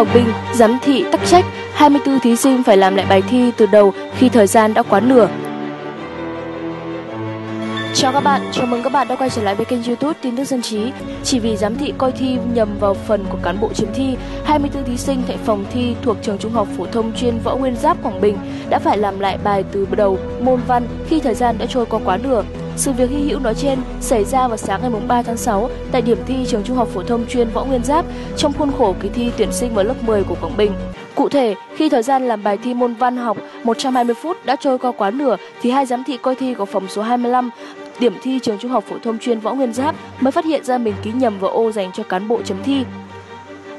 Quảng Bình, giám thị tắc trách 24 thí sinh phải làm lại bài thi từ đầu khi thời gian đã quá nửa. Chào các bạn, chào mừng các bạn đã quay trở lại với kênh youtube tin tức dân trí Chỉ vì giám thị coi thi nhầm vào phần của cán bộ chấm thi 24 thí sinh tại phòng thi thuộc trường trung học phổ thông chuyên Võ Nguyên Giáp Quảng Bình đã phải làm lại bài từ đầu môn văn khi thời gian đã trôi qua quá nửa sự việc hy hữu nói trên xảy ra vào sáng ngày 3 tháng 6 tại điểm thi trường trung học phổ thông chuyên Võ Nguyên Giáp trong khuôn khổ kỳ thi tuyển sinh vào lớp 10 của Quảng Bình. Cụ thể, khi thời gian làm bài thi môn văn học 120 phút đã trôi qua quá nửa thì hai giám thị coi thi của phòng số 25 điểm thi trường trung học phổ thông chuyên Võ Nguyên Giáp mới phát hiện ra mình ký nhầm vào ô dành cho cán bộ chấm thi.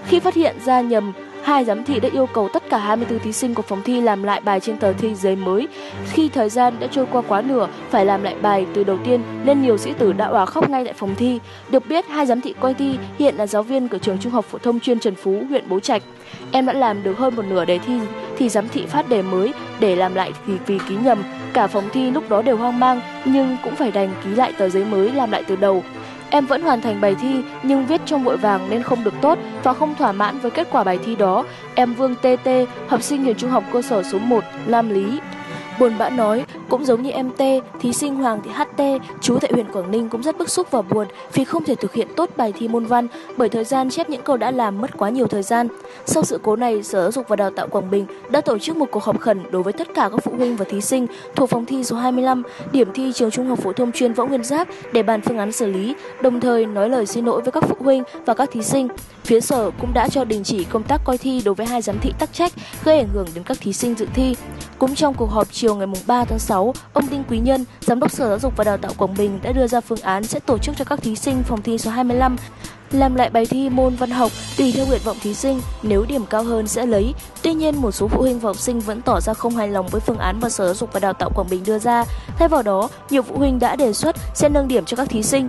Khi phát hiện ra nhầm, hai giám thị đã yêu cầu tất cả 24 thí sinh của phòng thi làm lại bài trên tờ thi giấy mới. Khi thời gian đã trôi qua quá nửa, phải làm lại bài từ đầu tiên nên nhiều sĩ tử đã òa khóc ngay tại phòng thi. Được biết, hai giám thị coi thi hiện là giáo viên của trường trung học phổ thông chuyên Trần Phú, huyện Bố Trạch. Em đã làm được hơn một nửa đề thi thì giám thị phát đề mới để làm lại vì, vì ký nhầm. Cả phòng thi lúc đó đều hoang mang nhưng cũng phải đành ký lại tờ giấy mới làm lại từ đầu. Em vẫn hoàn thành bài thi nhưng viết trong vội vàng nên không được tốt và không thỏa mãn với kết quả bài thi đó. Em Vương TT, học sinh trường trung học cơ sở số 1, Lam Lý, Buồn bã nói, cũng giống như em T, thí sinh Hoàng Thị HT, chú tại huyện Quảng Ninh cũng rất bức xúc và buồn vì không thể thực hiện tốt bài thi môn văn bởi thời gian chép những câu đã làm mất quá nhiều thời gian. Sau sự cố này, Sở Giáo dục và Đào tạo Quảng Bình đã tổ chức một cuộc họp khẩn đối với tất cả các phụ huynh và thí sinh thuộc phòng thi số 25, điểm thi trường trung học phổ thông chuyên Võ Nguyên Giáp để bàn phương án xử lý, đồng thời nói lời xin lỗi với các phụ huynh và các thí sinh. Phía Sở cũng đã cho đình chỉ công tác coi thi đối với hai giám thị tắc trách gây ảnh hưởng đến các thí sinh dự thi. Cũng trong cuộc họp chiều ngày 3 tháng 6, ông Đinh Quý Nhân, Giám đốc Sở Giáo dục và Đào tạo Quảng Bình đã đưa ra phương án sẽ tổ chức cho các thí sinh phòng thi số 25 làm lại bài thi môn văn học tùy theo nguyện vọng thí sinh, nếu điểm cao hơn sẽ lấy. Tuy nhiên, một số phụ huynh và học sinh vẫn tỏ ra không hài lòng với phương án mà Sở Giáo dục và Đào tạo Quảng Bình đưa ra. Thay vào đó, nhiều phụ huynh đã đề xuất sẽ nâng điểm cho các thí sinh.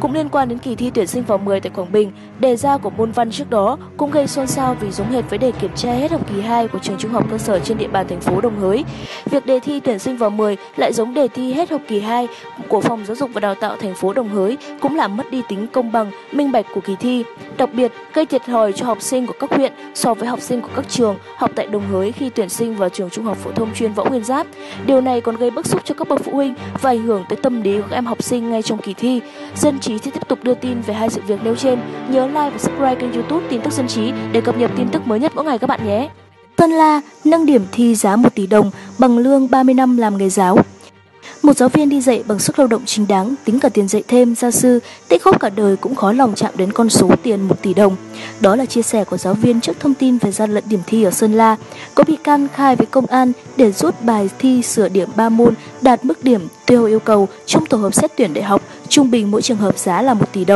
Cũng liên quan đến kỳ thi tuyển sinh vào 10 tại Quảng Bình, đề ra của môn văn trước đó cũng gây xôn xao vì giống hệt với đề kiểm tra hết học kỳ 2 của trường trung học cơ sở trên địa bàn thành phố Đồng Hới. Việc đề thi tuyển sinh vào 10 lại giống đề thi hết học kỳ 2 của Phòng Giáo dục và Đào tạo thành phố Đồng Hới cũng làm mất đi tính công bằng, minh bạch của kỳ thi. Đặc biệt, gây thiệt thòi cho học sinh của các huyện so với học sinh của các trường học tại Đồng Hới khi tuyển sinh vào trường trung học phổ thông chuyên Võ Nguyên Giáp. Điều này còn gây bức xúc cho các bậc phụ huynh và ảnh hưởng tới tâm lý của các em học sinh ngay trong kỳ thi. Dân trí sẽ tiếp tục đưa tin về hai sự việc nêu trên. Nhớ like và subscribe kênh youtube tin tức dân trí để cập nhật tin tức mới nhất mỗi ngày các bạn nhé. Sơn La nâng điểm thi giá 1 tỷ đồng bằng lương 30 năm làm nghề giáo. Một giáo viên đi dạy bằng sức lao động chính đáng, tính cả tiền dạy thêm, gia sư, tích góp cả đời cũng khó lòng chạm đến con số tiền 1 tỷ đồng. Đó là chia sẻ của giáo viên trước thông tin về gian lận điểm thi ở Sơn La. Có bị can khai với công an để rút bài thi sửa điểm 3 môn đạt mức điểm tiêu yêu cầu trong tổ hợp xét tuyển đại học, trung bình mỗi trường hợp giá là 1 tỷ đồng.